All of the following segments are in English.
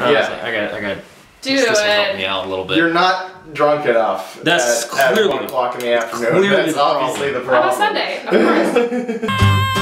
I yeah. Like, I got, I got. Do this, it. Will help me out a little bit. You're not drunk enough. That's at, clearly at one o'clock in the afternoon. That's obviously the problem. On a Sunday, of course.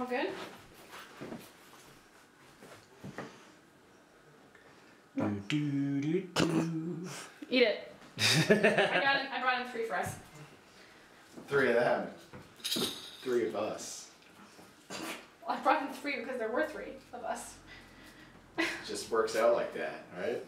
All good? Do, do, do, do. Eat it. I got. I brought in three for us. Three of them. Three of us. Well, I brought in three because there were three of us. Just works out like that, right?